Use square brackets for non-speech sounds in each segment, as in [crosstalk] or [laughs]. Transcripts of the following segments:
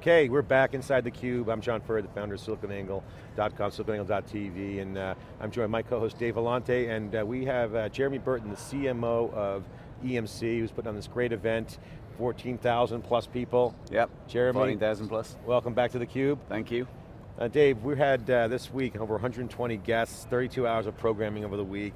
Okay, we're back inside the Cube. I'm John Furrier, the founder of SiliconAngle.com, SiliconAngle.tv, and uh, I'm joined by my co-host Dave Vellante, and uh, we have uh, Jeremy Burton, the CMO of EMC, who's putting on this great event, 14,000 plus people. Yep, Jeremy. 14,000 plus. Welcome back to the Cube. Thank you. Uh, Dave, we had uh, this week over 120 guests, 32 hours of programming over the week,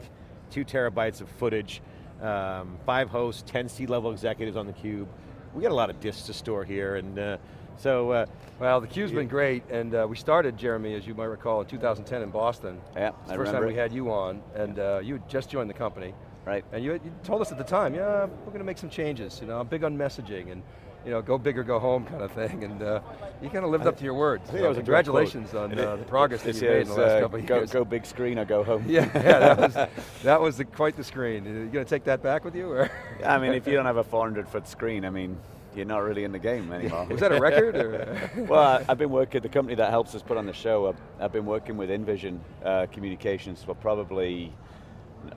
two terabytes of footage, um, five hosts, 10 C-level executives on the Cube. We got a lot of disks to store here, and uh, so. Uh, well, the Cube's been great, and uh, we started, Jeremy, as you might recall, in 2010 in Boston. Yeah, it's the I first time we had you on, and uh, you had just joined the company. Right. And you, you told us at the time, yeah, we're going to make some changes. You know, I'm big on messaging, and you know, go big or go home kind of thing, and uh, you kind of lived up to your word. I So congratulations on uh, the progress that you made in the last uh, couple of go, years. go big screen or go home. Yeah, yeah, that [laughs] was, that was the, quite the screen. Are you going to take that back with you? Or? I mean, if you don't have a 400 foot screen, I mean, you're not really in the game anymore. [laughs] Was that a record? Or? [laughs] well, I've been working, the company that helps us put on the show, I've, I've been working with InVision uh, Communications for probably,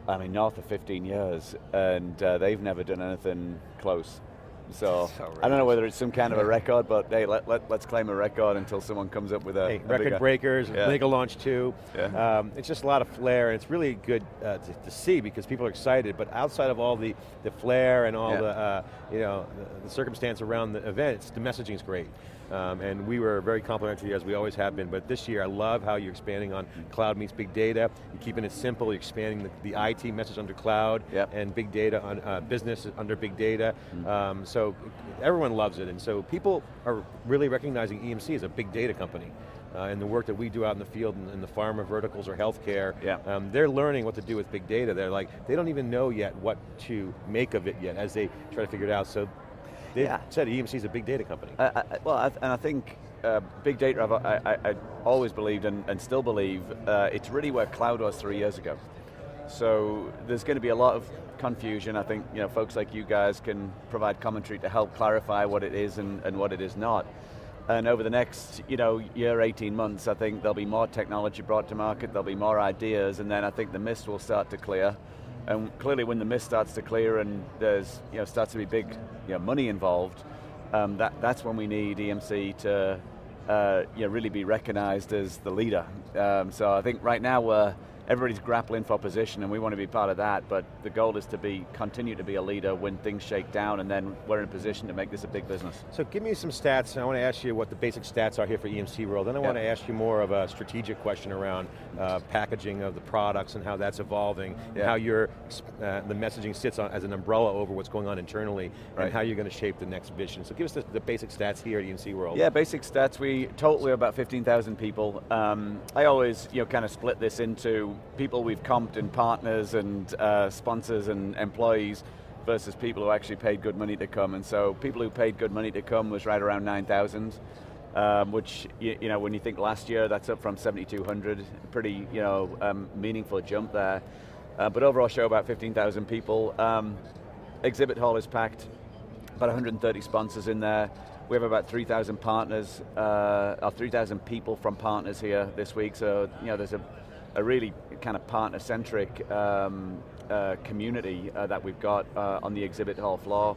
I mean, north of 15 years, and uh, they've never done anything close. So, That's I don't know whether it's some kind of a record, but hey, let, let, let's claim a record until someone comes up with a, Hey, a record bigger- breakers, Yeah. Lego Launch 2. Yeah. Um, it's just a lot of flair, and it's really good uh, to, to see because people are excited, but outside of all the, the flair and all Yeah. the, uh, you know, the, the circumstance around the event, it's, the messaging is great. Um, and we were very complimentary as we always have been, but this year I love how you're expanding on cloud meets big data, you're keeping it simple, you're expanding the, the IT message under cloud, Yep. and big data on uh, business under big data. Um, so everyone loves it, and so people are really recognizing EMC as a big data company. Uh, and the work that we do out in the field in, in the pharma verticals or healthcare, Yeah. um, they're learning what to do with big data. They're like, they don't even know yet what to make of it yet as they try to figure it out. So they Yeah. said EMC is a big data company. I, I, well, I, and I think uh, big data, I've, I, I, I always believed and, and still believe, uh, it's really where cloud was three years ago. So there's going to be a lot of confusion. I think you know, folks like you guys can provide commentary to help clarify what it is and, and what it is not. And over the next you know, year, 18 months, I think there'll be more technology brought to market, there'll be more ideas, and then I think the mist will start to clear. And clearly when the mist starts to clear and there's, you know, starts to be big you know, money involved, um, that, that's when we need EMC to uh, you know, really be recognized as the leader. Um, so I think right now we're, everybody's grappling for position and we want to be part of that, but the goal is to be continue to be a leader when things shake down and then we're in a position to make this a big business. So give me some stats, and I want to ask you what the basic stats are here for EMC World. Then I Yeah. want to ask you more of a strategic question around uh, packaging of the products and how that's evolving, and how your, uh, the messaging sits on, as an umbrella over what's going on internally, Right. and how you're going to shape the next vision. So give us the, the basic stats here at EMC World. Yeah, basic stats, we totally about 15,000 people. Um, I always you know, kind of split this into people we've comped and partners and uh, sponsors and employees versus people who actually paid good money to come. And so people who paid good money to come was right around 9,000. Um, which you, you know, when you think last year, that's up from 7,200. Pretty, you know, um, meaningful jump there. Uh, but overall, show about 15,000 people. Um, exhibit hall is packed about 130 sponsors in there. We have about 3,000 partners, uh, or 3,000 people from partners here this week. So you know, there's a, a really kind of partner-centric um, uh, community uh, that we've got uh, on the exhibit hall floor.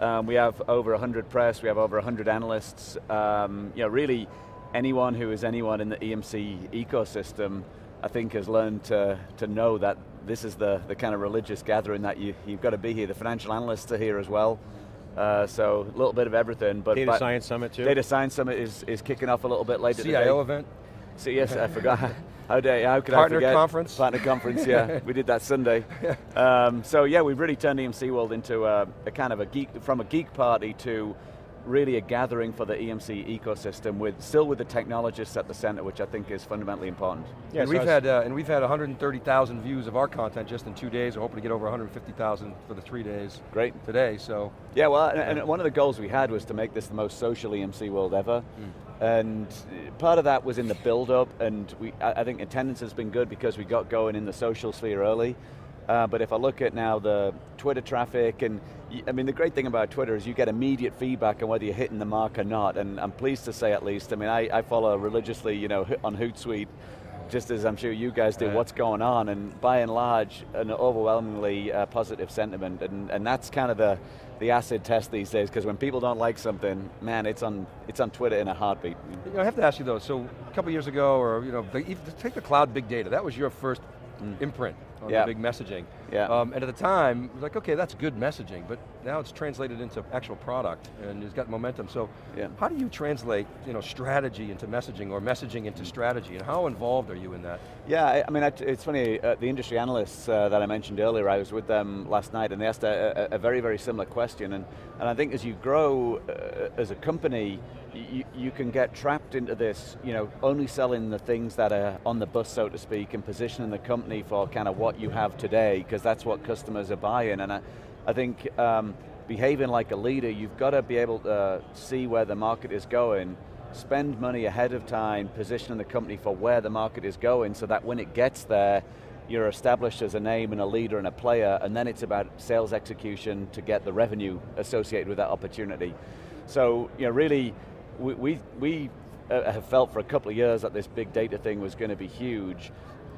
Um, we have over 100 press. We have over 100 analysts. Um, you know, really, anyone who is anyone in the EMC ecosystem, I think, has learned to to know that this is the the kind of religious gathering that you you've got to be here. The financial analysts are here as well. Uh, so a little bit of everything, but Data Science Summit too? Data Science Summit is, is kicking off a little bit later CIO today. event? So yes, I forgot. [laughs] How, dare, how could Partner I forget? conference? Partner conference, yeah. [laughs] we did that Sunday. Um, so yeah, we've really turned EMC World into a, a kind of a geek, from a geek party to really a gathering for the EMC ecosystem with still with the technologists at the center, which I think is fundamentally important. Yeah, and so we've had uh, and we've had 130,000 views of our content just in two days. We're hoping to get over 150,000 for the three days. Great. Today, so Yeah, well, and, and one of the goals we had was to make this the most social EMC world ever. And part of that was in the build-up, and we, I, think attendance has been good because we got going in the social sphere early. Uh, but if I look at now the Twitter traffic, and I mean the great thing about Twitter is you get immediate feedback on whether you're hitting the mark or not. And I'm pleased to say, at least, I mean I, I follow religiously, you know, on Hootsuite, just as I'm sure you guys do, Yeah. what's going on, and by and large, an overwhelmingly uh, positive sentiment, and, and that's kind of the, the acid test these days, because when people don't like something, man, it's on, it's on Twitter in a heartbeat. You know, I have to ask you though, so a couple years ago, or you know, the, take the cloud big data, that was your first imprint on Mm. Yeah. the big messaging. Yeah. Um, and at the time, it was like, okay, that's good messaging, but now it's translated into actual product and it's got momentum. So Yeah. how do you translate you know, strategy into messaging or messaging into strategy, and how involved are you in that? Yeah, I, I mean, I- it's funny, uh, the industry analysts uh, that I mentioned earlier, I was with them last night and they asked a, a, a very, very similar question. And, and I think as you grow uh, as a company, you, you can get trapped into this, you know, only selling the things that are on the bus, so to speak, and positioning the company for kind of what you have today, because that's what customers are buying. And I, I think um, behaving like a leader, you've got to be able to see where the market is going, spend money ahead of time positioning the company for where the market is going so that when it gets there, you're established as a name and a leader and a player, and then it's about sales execution to get the revenue associated with that opportunity. So, you know, really, we, we, we uh, have felt for a couple of years that this big data thing was going to be huge.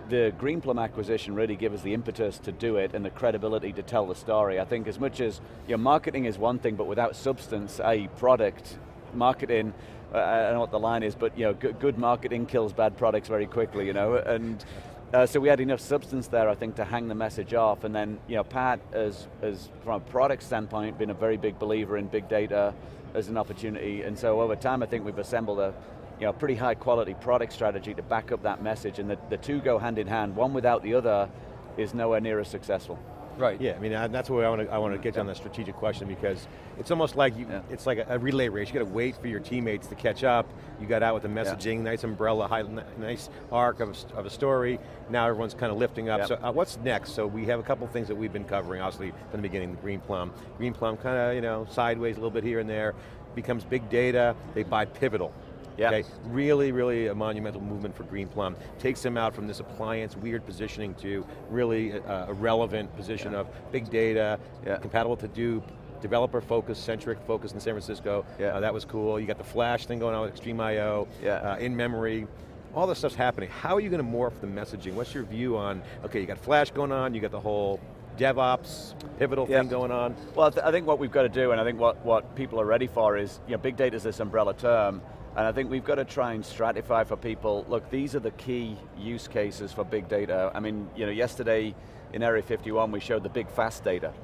The Greenplum acquisition really gave us the impetus to do it and the credibility to tell the story. I think as much as, you know, marketing is one thing, but without substance, i.e. product, marketing, uh, I don't know what the line is, but you know, good, good marketing kills bad products very quickly, you know, and uh, so we had enough substance there, I think, to hang the message off, and then, you know, Pat, as, as from a product standpoint, been a very big believer in big data as an opportunity, and so over time, I think we've assembled a, you know, pretty high quality product strategy to back up that message, and the, the two go hand in hand. One without the other is nowhere near as successful. Right. Yeah, I mean, I- that's where I want to I want to get on the strategic question because it's almost like you, Yeah. it's like a, a relay race. You got to wait for your teammates to catch up. You got out with the messaging, nice umbrella, high, nice arc of, a s- of a story. Now everyone's kind of lifting up. Yep. So uh, what's next? So we have a couple things that we've been covering, obviously from the beginning. The Greenplum, Green Plum, kind of you know sideways a little bit here and there. Becomes big data. They buy Pivotal. Yeah. Okay, really, really a monumental movement for Greenplum. Takes them out from this appliance, weird positioning to really a, a relevant position Yeah. of big data, Yeah. compatible to do, developer focus, centric focus in San Francisco. Yeah. Uh, that was cool. You got the Flash thing going on with XtremIO, Yeah. uh, in memory. All this stuff's happening. How are you going to morph the messaging? What's your view on, okay, you got Flash going on, you got the whole DevOps, pivotal thing going on. Well, I, th- I think what we've got to do, and I think what, what people are ready for is, you know, big data is this umbrella term, and I think we've got to try and stratify for people, look, these are the key use cases for big data. I mean, you know, yesterday in Area 51 we showed the big fast data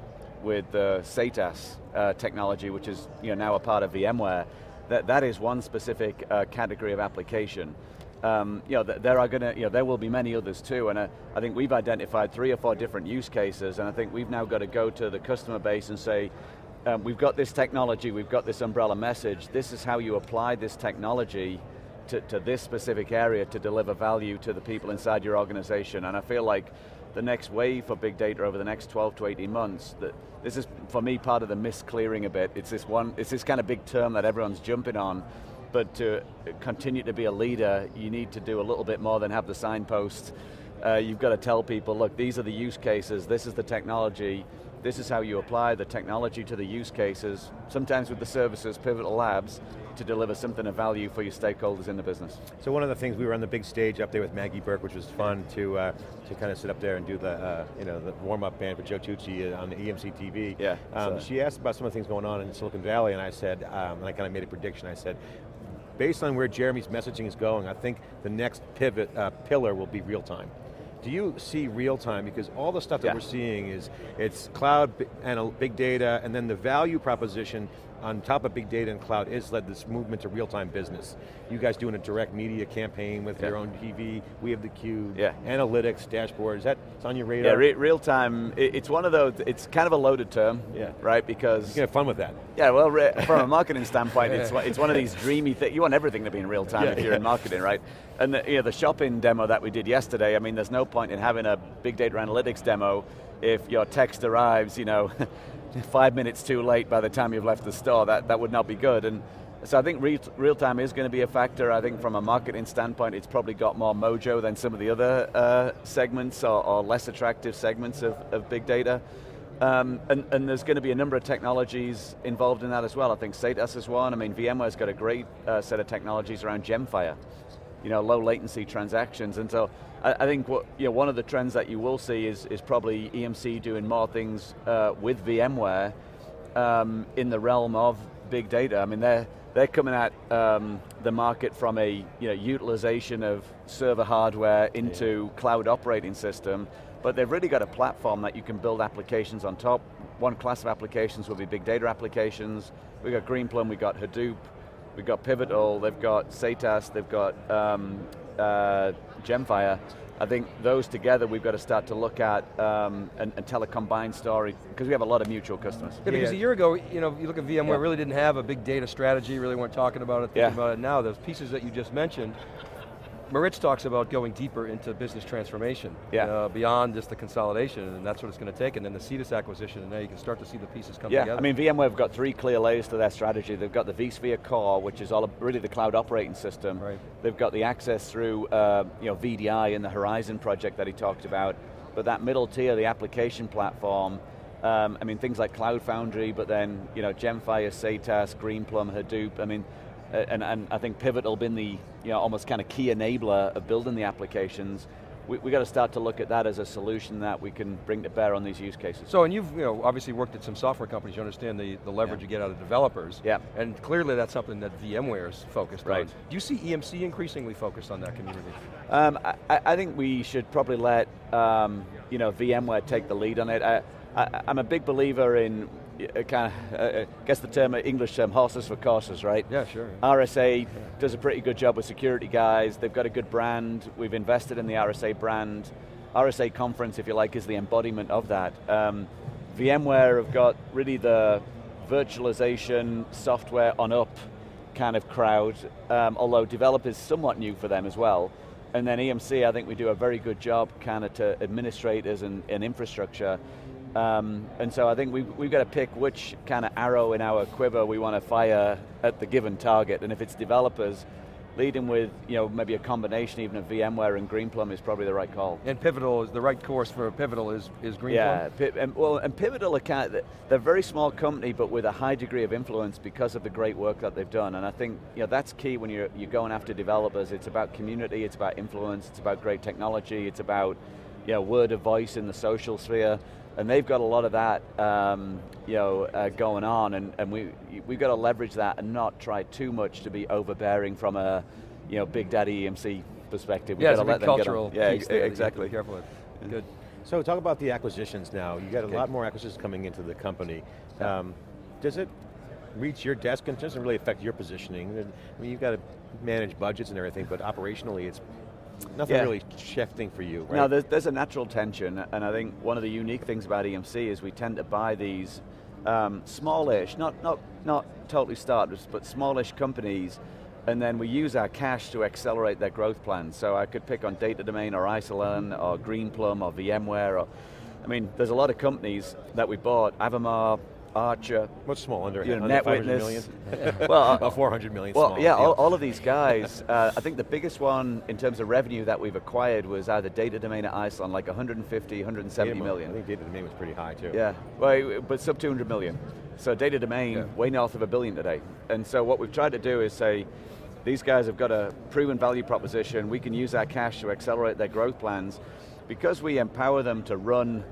with the Cetas uh, technology, which is you know, now a part of VMware. That, that is one specific uh, category of application. Um, you know, th- there are going to, you know, there will be many others too, and uh, I think we've identified three or four different use cases, and I think we've now got to go to the customer base and say, um, we've got this technology, we've got this umbrella message, this is how you apply this technology to, to this specific area to deliver value to the people inside your organization, and I feel like the next wave for big data over the next 12 to 18 months, that this is, for me, part of the mist clearing a bit. It's this one, it's this kind of big term that everyone's jumping on, but to continue to be a leader, you need to do a little bit more than have the signpost. Uh, you've got to tell people, look, these are the use cases, this is the technology, this is how you apply the technology to the use cases, sometimes with the services, Pivotal Labs, to deliver something of value for your stakeholders in the business. So one of the things, we were on the big stage up there with Maggie Burke, which was fun to uh, to kind of sit up there and do the uh, you know the warm-up band for Joe Tucci on the EMC TV. Yeah, Um, she asked about some of the things going on in Silicon Valley, and I said, um, and I kind of made a prediction. I said, based on where Jeremy's messaging is going, I think the next pivot uh, pillar will be real time. Do you see real time? Because all the stuff that Yeah. we're seeing is, it's cloud and big data, and then the value proposition on top of big data and cloud is led this movement to real-time business. You guys doing a direct media campaign with Yeah. your own TV, we have the cube, Yeah. analytics, dashboard, is that it's on your Yeah, radar? re real time, it, it's one of those, it's kind of a loaded term, Yeah. right? Because... You can have fun with that. Yeah, well, from a marketing standpoint, [laughs] it's, one- it's one of these dreamy things. You want everything to be in real time Yeah, if you're yeah. in marketing, right? And the, you know, the shopping demo that we did yesterday, I mean, there's no point in having a big data analytics demo if your text arrives, you know, [laughs] five minutes too late by the time you've left the store. That, that would not be good. And so I think real, real time is going to be a factor. I think from a marketing standpoint, it's probably got more mojo than some of the other uh, segments or, or less attractive segments of, of big data. Um, and, and there's going to be a number of technologies involved in that as well. I think Cetas is one. I mean, VMware's got a great uh, set of technologies around Gemfire. You know, low latency transactions. And so I, I, think what, you know, one of the trends that you will see is, is probably EMC doing more things uh, with VMware um, in the realm of big data. I mean, they're, they're coming at um, the market from a you know, utilization of server hardware into yeah. cloud operating system, but they've really got a platform that you can build applications on top. One class of applications will be big data applications. We've got Greenplum, we've got Hadoop, we've got Pivotal, they've got CETAS, they've got um, uh, Gemfire. I think those together we've got to start to look at um, and, and, tell a combined story because we have a lot of mutual customers. Yeah, because yeah. a year ago, you know, you look at VMware, yeah. really didn't have a big data strategy, really weren't talking about it, thinking yeah. about it now. Those pieces that you just mentioned, Maritz talks about going deeper into business transformation, yeah. Uh, beyond just the consolidation, and that's what it's going to take, and then the Cetas acquisition, and now you can start to see the pieces come yeah. together. I mean, VMware have got three clear layers to their strategy. They've got the vSphere core, which is all really the cloud operating system. Right. They've got the access through uh, you know, VDI and the Horizon project that he talked about, but that middle tier, the application platform, um, I mean, things like Cloud Foundry, but then, you know, Gemfire, CETAS, Greenplum, Hadoop, I mean, and, and I think Pivotal been the you know, almost kind of key enabler of building the applications. We, we got to start to look at that as a solution that we can bring to bear on these use cases. So, and you've you know, obviously worked at some software companies, you understand the, the leverage yeah. you get out of developers. Yeah. And clearly that's something that VMware is focused right. on. Do you see EMC increasingly focused on that community? Um, I, I, think we should probably let um, you know, VMware take the lead on it. I, I, I'm a big believer in kind of, uh, uh, guess the term, uh, English term, horses for courses, right? Yeah, sure. RSA yeah. does a pretty good job with security guys. They've got a good brand. We've invested in the RSA brand. RSA conference, if you like, is the embodiment of that. Um, VMware have got really the virtualization software on up kind of crowd, um, although developers somewhat new for them as well. And then EMC, I think we do a very good job kind of to administrators and, and infrastructure um, and so I think we've, we've got to pick which kind of arrow in our quiver we want to fire at the given target. And if it's developers, leading with you know maybe a combination even of VMware and Greenplum is probably the right call. And Pivotal is the right course for Pivotal is is Greenplum. Yeah, and, well, and Pivotal are kind of, they're a very small company, but with a high degree of influence because of the great work that they've done. And I think you know that's key when you're you're going after developers. It's about community, it's about influence, it's about great technology, it's about you know word of voice in the social sphere and they've got a lot of that, um, you know, uh, going on, and, and we we've got to leverage that and not try too much to be overbearing from a, you know, big daddy EMC perspective. We've yeah, it's a cultural Yeah, exactly. Careful. Yeah. Good. So talk about the acquisitions now. You got a okay. lot more acquisitions coming into the company. Um, does it reach your desk and doesn't really affect your positioning? I mean, you've got to manage budgets and everything, but operationally, it's Nothing yeah. really shifting for you, right? No, there's, there's, a natural tension, and I think one of the unique things about EMC is we tend to buy these um, smallish, not, not, not totally startups, but smallish companies, and then we use our cash to accelerate their growth plans. So I could pick on Data Domain or Isilon or Greenplum or VMware or I mean, there's a lot of companies that we bought, Avamar, Archer. What's small, under, you know, under NetWitness. [laughs] well, [laughs] about 400 million well, small. yeah, all, all, of these guys, uh, I think the biggest one in terms of revenue that we've acquired was either Data Domain at Isilon, like 150, 170 yeah, million. I think Data Domain was pretty high too. Yeah, well, but sub 200 million. So Data Domain, yeah. way north of a billion today. And so what we've tried to do is say, these guys have got a proven value proposition, we can use our cash to accelerate their growth plans. Because we empower them to run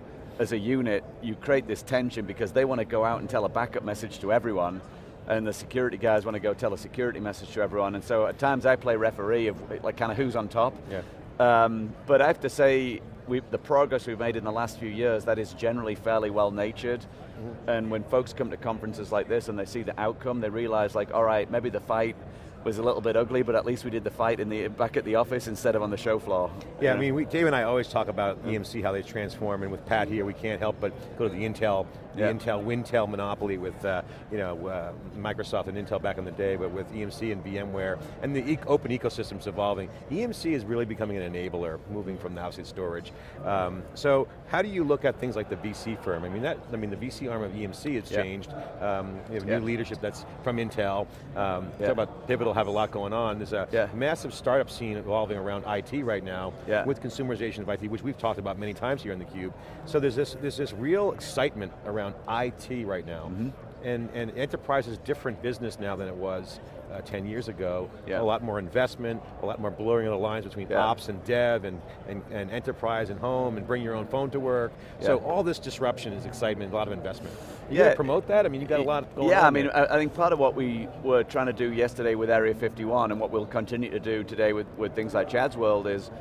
as a unit, you create this tension because they want to go out and tell a backup message to everyone, and the security guys want to go tell a security message to everyone. And so at times I play referee of like kind of who's on top. Yeah. Um, but I have to say, the progress we've made in the last few years, that is generally fairly well natured. Mm-hmm. And when folks come to conferences like this and they see the outcome, they realize like, all right, maybe the fight was a little bit ugly, but at least we did the fight in the back at the office instead of on the show floor. Yeah, I mean, we, Dave and I always talk about EMC, how they transform, and with Pat here, we can't help but go to the Intel, the yeah. Intel, Wintel monopoly with, uh, you know, uh, Microsoft and Intel back in the day, but with EMC and VMware, and the e open ecosystem's evolving. EMC is really becoming an enabler, moving from the house storage. Um, so, how do you look at things like the VC firm? I mean, that, I mean, the VC arm of EMC has yeah. changed. Um, you have new leadership that's from Intel. Um, talk about Pivotal have a lot going on. There's a yeah. massive startup scene evolving around IT right now yeah. with consumerization of IT, which we've talked about many times here in theCUBE. So there's this, there's this real excitement around IT right now. Mm -hmm. And, and enterprise is different business now than it was uh, 10 years ago. Yeah. A lot more investment, a lot more blurring of the lines between yeah. ops and dev and, and, and, enterprise and home and bring your own phone to work. Yeah. So all this disruption is excitement, a lot of investment. You yeah. promote that? I mean, you got a lot going Yeah, I mean, I think part of what we were trying to do yesterday with Area 51 and what we'll continue to do today with, with things like Chad's World is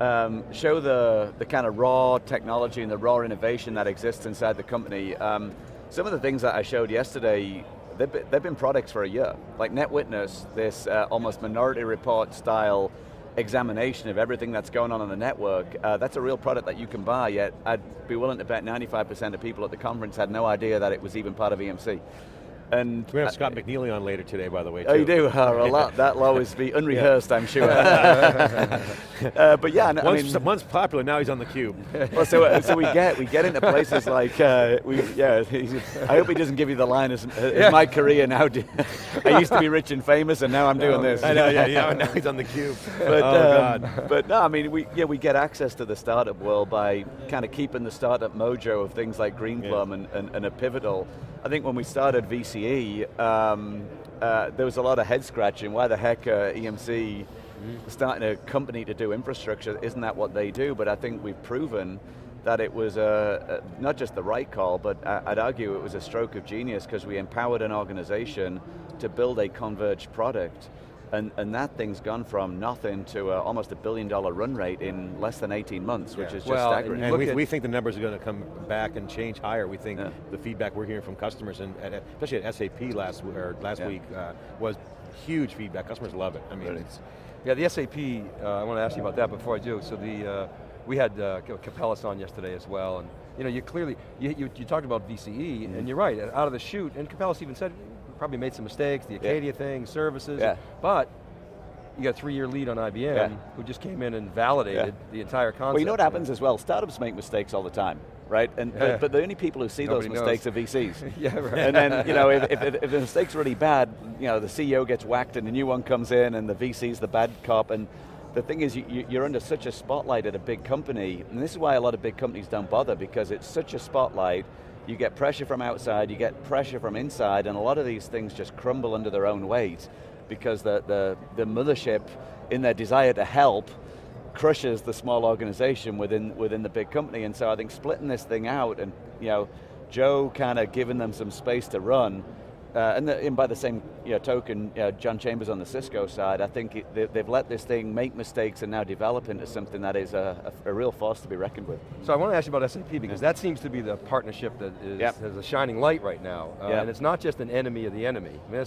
um, show the, the kind of raw technology and the raw innovation that exists inside the company. Um, some of the things that I showed yesterday, they've been, they've been products for a year. Like NetWitness, this uh, almost minority report style examination of everything that's going on on the network, uh, that's a real product that you can buy, yet I'd be willing to bet 95% of people at the conference had no idea that it was even part of EMC. And we have Scott McNealy on later today, by the way. Too. Oh, you do? [laughs] Oh, a lot. That'll always be unrehearsed, I'm sure. [laughs] [laughs] uh, but yeah, I once, mean, once popular, now he's on the cube. well, so, uh, so we get we get into places like uh, we yeah. I hope he doesn't give you the line as, as yeah. my career now. I used to be rich and famous, and now I'm doing oh, this. I know, yeah, yeah. Now he's on the cube. But, oh um, God. But no, I mean, we yeah we get access to the startup world by kind of keeping the startup mojo of things like Greenplum yeah. and, and, and a pivotal. I think when we started VCE, um, uh, there was a lot of head scratching. Why the heck uh, EMC mm-hmm. starting a company to do infrastructure? Isn't that what they do? But I think we've proven that it was a, a, not just the right call, but I'd argue it was a stroke of genius because we empowered an organization to build a converged product and, and that thing's gone from nothing to a, almost a billion dollar run rate in less than 18 months, yeah. which is just well, staggering. And, and we, we, think the numbers are going to come back and change higher. We think yeah. the feedback we're hearing from customers, and at, especially at SAP last, or last yeah. week, uh, was huge feedback. Customers love it. I mean, it's... Yeah, the SAP, uh, I want to ask you about that before I do. So the, uh, we had uh, Capellas on yesterday as well, and you know, you clearly, you, you, you talked about VCE, mm -hmm. and you're right, out of the chute, and Capellas even said, probably made some mistakes, the Acadia yeah. thing, services, yeah. but you got a three-year lead on IBM, yeah. who just came in and validated the entire concept. Well, you know what happens as well? Startups make mistakes all the time, right? And yeah. but, the only people who see Nobody those mistakes knows. are VCs. [laughs] yeah, right. And then you know, if, if, [laughs] if, the mistake's really bad, you know, the CEO gets whacked and a new one comes in, and the VC's the bad cop. And the thing is, you, you're under such a spotlight at a big company, and this is why a lot of big companies don't bother because it's such a spotlight you get pressure from outside, you get pressure from inside, and a lot of these things just crumble under their own weight because the, the, the mothership, in their desire to help, crushes the small organization within, within the big company. And so I think splitting this thing out and you know, Joe kind of giving them some space to run, uh, and, the, and, by the same you know, token, know, John Chambers on the Cisco side, I think it, they, have let this thing make mistakes and now develop into something that is a, a, a, real force to be reckoned with. So I want to ask you about SAP because that seems to be the partnership that is, yep. has a shining light right now. Uh, yep. And it's not just an enemy of the enemy. I mean,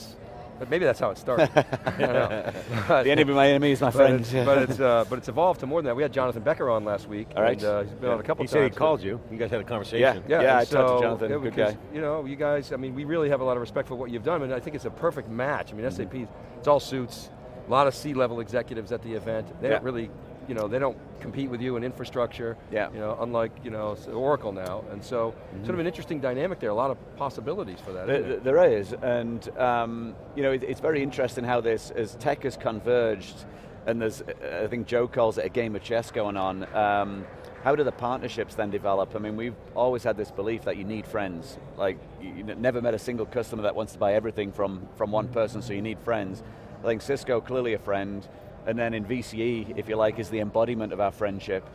but maybe that's how it started. [laughs] the enemy of my enemy is my friend. But it's, but it's, uh, but it's evolved to more than that. We had Jonathan Becker on last week. All right. And, uh, he's been yeah. on a couple he times. He said he called you. You guys had a conversation. Yeah, yeah, yeah I so, talked to Jonathan, yeah, good guy. You know, you guys, I mean, we really have a lot of respect for what you've done, and I think it's a perfect match. I mean, mm -hmm. SAP, it's all suits, a lot of C-level executives at the event. They yeah. don't really you know, they don't compete with you in infrastructure, yeah. you know, unlike, you know, Oracle now. And so, mm -hmm. sort of an interesting dynamic there, a lot of possibilities for that. There, there is, and um, you know, it, it's very interesting how this, as tech has converged, and there's, I think Joe calls it a game of chess going on, um, how do the partnerships then develop? I mean, we've always had this belief that you need friends. Like, you never met a single customer that wants to buy everything from, from one person, so you need friends. I think Cisco, clearly a friend, and then in VCE, if you like, is the embodiment of our friendship.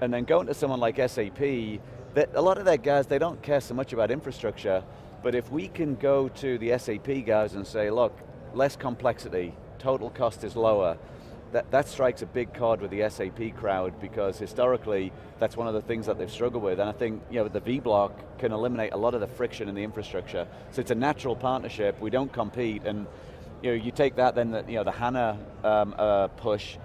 And then going to someone like SAP, that a lot of their guys, they don't care so much about infrastructure, but if we can go to the SAP guys and say, look, less complexity, total cost is lower, that, that strikes a big chord with the SAP crowd because historically, that's one of the things that they've struggled with. And I think you know, the vBlock can eliminate a lot of the friction in the infrastructure. So it's a natural partnership, we don't compete, and you know, you take that then, the, you know, the HANA um, uh, push,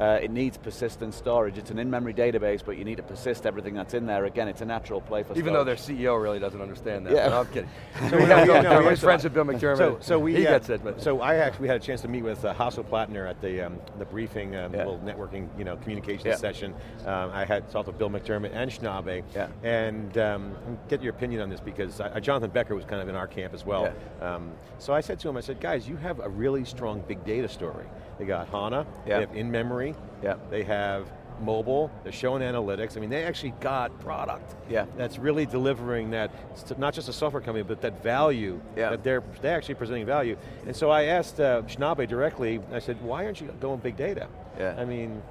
uh, it needs persistent storage. It's an in-memory database, but you need to persist everything that's in there. Again, it's a natural play for Even storage. though their CEO really doesn't understand that. Yeah. No, I'm kidding. so we have, no, no, friends with Bill McDermott. So, so we, he uh, gets it. But. So I actually had a chance to meet with uh, Hasso Plattner at the um, the briefing, um, yeah. little networking, you know, communications yeah. session. Um, I had talked with Bill McDermott and Snabe, yeah. and um, get your opinion on this because uh, Jonathan Becker was kind of in our camp as well. Yeah. Um, so I said to him, I said, guys, you have a really strong big data story. They got HANA, yeah. they have in-memory, yeah. they have mobile, they're showing analytics. I mean, they actually got product yeah. that's really delivering that, not just a software company, but that value, yeah. that they're, they're actually presenting value. And so I asked uh, Snabe directly, I said, why aren't you going big data? Yeah. I mean,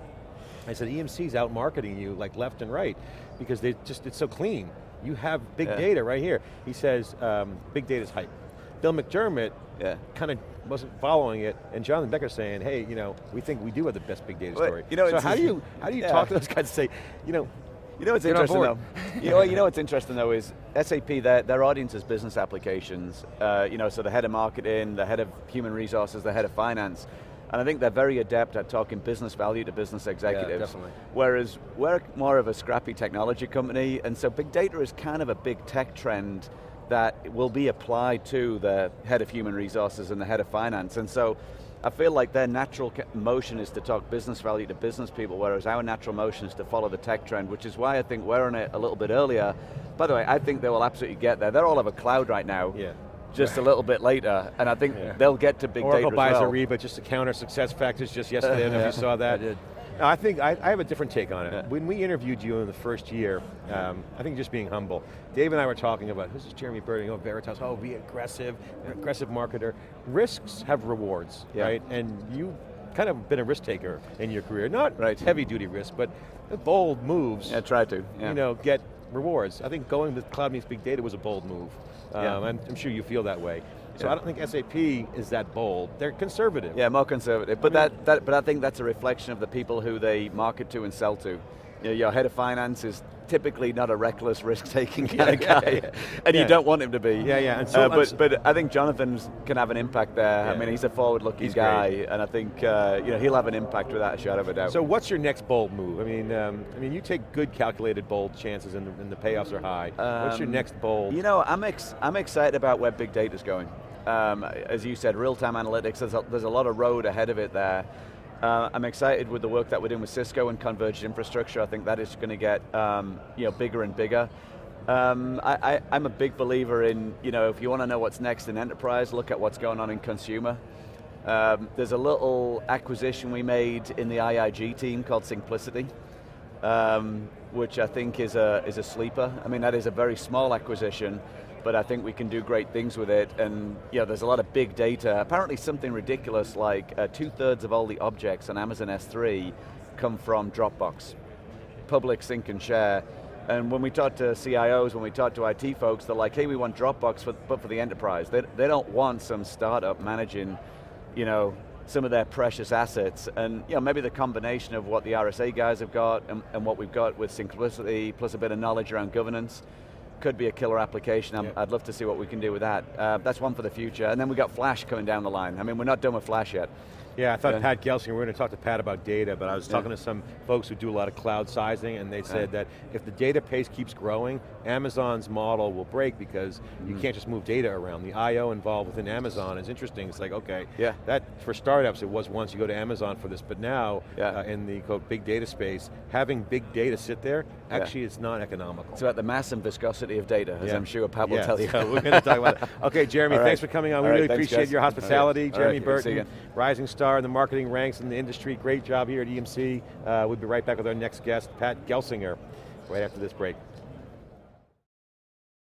I said, EMC's out marketing you like left and right because they just, it's so clean. You have big yeah. data right here. He says, um, big data's hype. Bill McDermott yeah. kind of wasn't following it, and Jonathan Becker saying, "Hey, you know, we think we do have the best big data story." you know, so how do you how do you [laughs] yeah. talk to those guys and say, you know, you know what's interesting though? [laughs] you know, you know what's interesting though is SAP, their, their audience is business applications. Uh, you know, so the head of marketing, the head of human resources, the head of finance. And I think they're very adept at talking business value to business executives. Yeah. Whereas we're more of a scrappy technology company, and so big data is kind of a big tech trend that will be applied to the head of human resources and the head of finance. And so I feel like their natural motion is to talk business value to business people, whereas our natural motion is to follow the tech trend, which is why I think we're on it a little bit earlier. By the way, I think they will absolutely get there. They're all over cloud right now. Yeah just a little bit later, and I think yeah. they'll get to big Oracle data buys well. Ariba just to counter SuccessFactors just yesterday, I don't know if you saw that. I did. I think I, I, have a different take on it. Yeah. When we interviewed you in the first year, um, I think just being humble, Dave and I were talking about, this is Jeremy Burton, oh, Veritas, oh, be aggressive, aggressive marketer. Risks have rewards, yeah. right? And you kind of been a risk taker in your career. Not right. heavy duty risk, but bold moves. Yeah, try to. Yeah. You know, get rewards. I think going to cloud meets big data was a bold move. Um. I'm, I'm sure you feel that way. So yeah. I don't think SAP is that bold. They're conservative. Yeah, more conservative. But I mean, that, that, but I think that's a reflection of the people who they market to and sell to. You know, your head of finance is typically not a reckless, risk-taking [laughs] kind of guy, yeah, yeah. and you don't want him to be. Yeah, yeah. So uh, but, but I think Jonathan can have an impact there. I mean, he's a forward-looking guy, great. and I think uh, you know he'll have an impact without a shadow of a doubt. So, what's your next bold move? I mean, um, I mean, you take good, calculated, bold chances, and the, and the payoffs are high. Um, what's your um, next bold? You know, I'm ex I'm excited about where big data is going. Um, as you said, real-time analytics, there's a, there's a lot of road ahead of it there. Uh, I'm excited with the work that we're doing with Cisco and converged infrastructure. I think that is going to get um, you know, bigger and bigger. Um, I, am a big believer in, you know, if you want to know what's next in enterprise, look at what's going on in consumer. Um, there's a little acquisition we made in the IIG team called Syncplicity, um, which I think is a, is a sleeper. I mean, that is a very small acquisition, but I think we can do great things with it. And yeah, there's a lot of big data. Apparently something ridiculous like uh, two thirds of all the objects on Amazon S3 come from Dropbox. Public sync and share. And when we talk to CIOs, when we talk to IT folks, they're like, hey, we want Dropbox, for, but for the enterprise. They, they don't want some startup managing, you know, some of their precious assets. And you know, maybe the combination of what the RSA guys have got and, and what we've got with Syncplicity, plus a bit of knowledge around governance, could be a killer application. Yeah. I'd love to see what we can do with that. Uh, that's one for the future. And then we got Flash coming down the line. I mean, we're not done with Flash yet. Yeah, I thought yeah. Pat Gelsinger, we are going to talk to Pat about data, but I was talking yeah. to some folks who do a lot of cloud sizing, and they said yeah. that if the data pace keeps growing, Amazon's model will break because mm. you can't just move data around. The I.O. involved within Amazon is interesting. It's like, okay, yeah. that for startups it was once you go to Amazon for this, but now uh, in the quote big data space, having big data sit there, actually it's not economical. It's about the mass and viscosity of data, as I'm sure Pat will tell you. So we're going to talk about it. [laughs] Okay, Jeremy, right. thanks for coming on. We really appreciate guys. your hospitality. Jeremy Burton, rising in the marketing ranks in the industry. Great job here at EMC. Uh, we'll be right back with our next guest, Pat Gelsinger, right after this break.